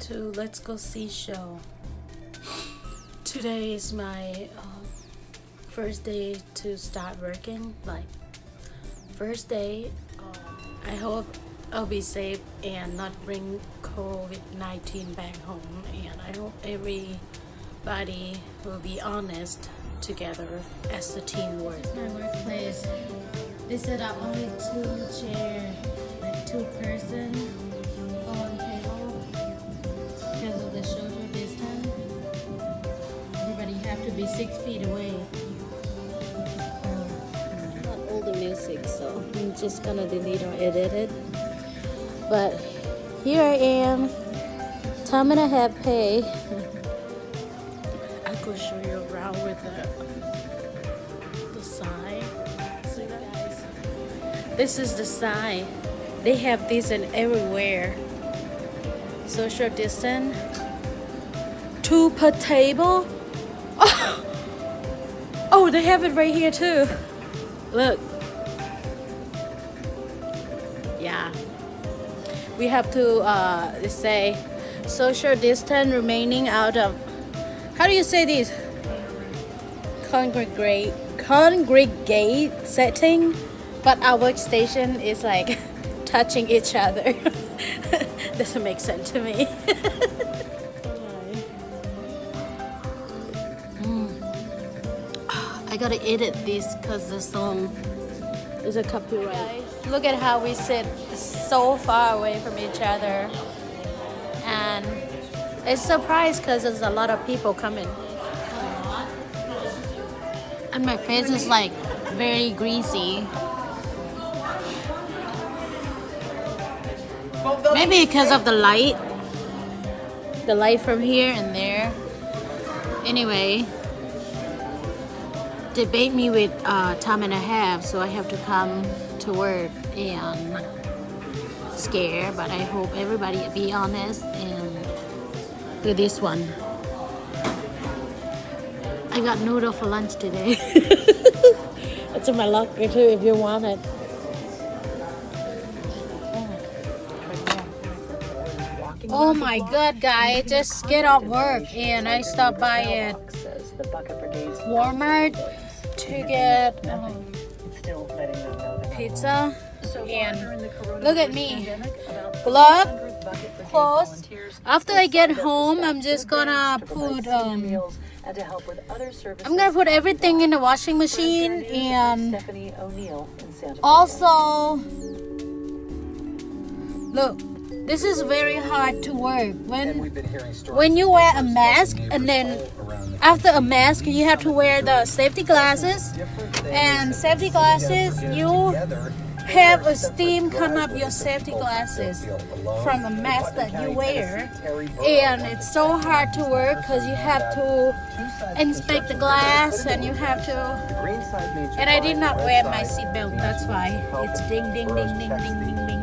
to Let's Go See show. Today is my uh, first day to start working. Like, first day. Uh, I hope I'll be safe and not bring COVID 19 back home. And I hope everybody will be honest together as the a teamwork. My workplace. They set up only two chairs, like two person be six feet away. not all the music, so I'm just gonna delete or edit it. But here I am, time and a half pay. I could show you around with the, the sign. See that, guys? This is the sign. They have this in everywhere. Social distance. Two per table. Oh, they have it right here too. Look. Yeah. We have to uh, say social distance remaining out of. How do you say this? Congregate, congregate setting, but our workstation is like touching each other. Doesn't make sense to me. I gotta edit this because the song um, is a copyright. Look at how we sit so far away from each other. And it's surprised because there's a lot of people coming. And my face is like very greasy. Maybe because of the light. The light from here and there. Anyway, debate me with uh, time and a half, so I have to come to work and scare. But I hope everybody be honest and do this one. I got noodle for lunch today. it's in my locker too if you want it. Oh my god, guys! Just get off work and I stopped by at Walmart to get um, pizza. And look at me, glove, clothes. After I get home, I'm just gonna put um, I'm gonna put everything in the washing machine and also look this is very hard to work when when you wear a mask and then after a mask you have to wear the safety glasses. And safety glasses you have a steam come up your safety glasses from a mask that you wear. And it's so hard to work because you have to inspect the glass and you have to and I did not wear my seatbelt that's why. it's ding ding ding ding ding ding ding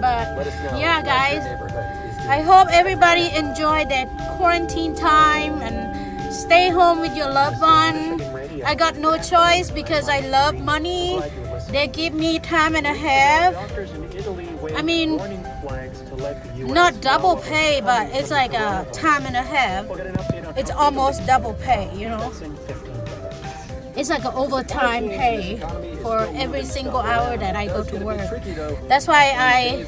but yeah guys. I hope everybody enjoyed that quarantine time and stay home with your loved one. I got no choice because I love money. They give me time and a half. I mean, not double pay, but it's like a time and a half. It's almost double pay, you know. It's like an overtime pay for every single hour that I go to work. That's why I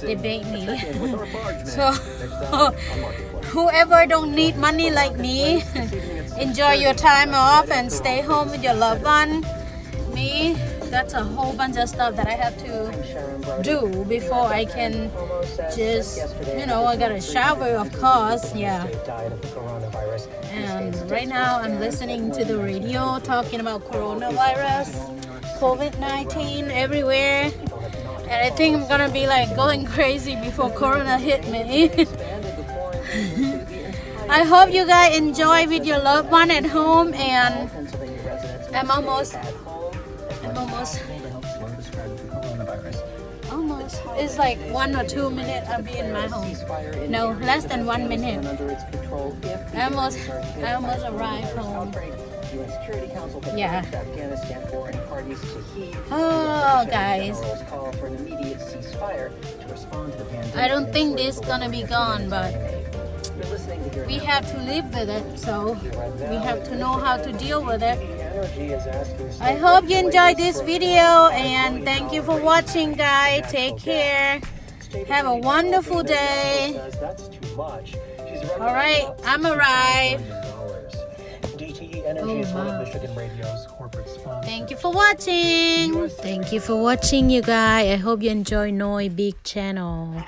debate me. so whoever don't need money like me, enjoy your time off and stay home with your loved one. Me, that's a whole bunch of stuff that I have to do before I can just, you know, I got a shower, of course, yeah. And right now I'm listening to the radio talking about coronavirus, COVID-19 everywhere. And I think I'm gonna be like going crazy before Corona hit me. I hope you guys enjoy with your loved one at home and I'm almost I'm almost almost it's like one or two minutes I'll be in my home. No, less than one minute. I almost I almost arrived home. UN Security Council yeah. Afghanistan parties to heed oh, guys. call for an immediate ceasefire to respond to the pandemic. I don't think this is gonna be gone, but we have to live with it, so we have to know how to deal with it. I hope you enjoyed this video and thank you for watching guys. Take care. Have a wonderful day. Alright, I'm arrived. Oh, wow. Thank you for watching. Thank you for watching you guys. I hope you enjoy Noy Big channel.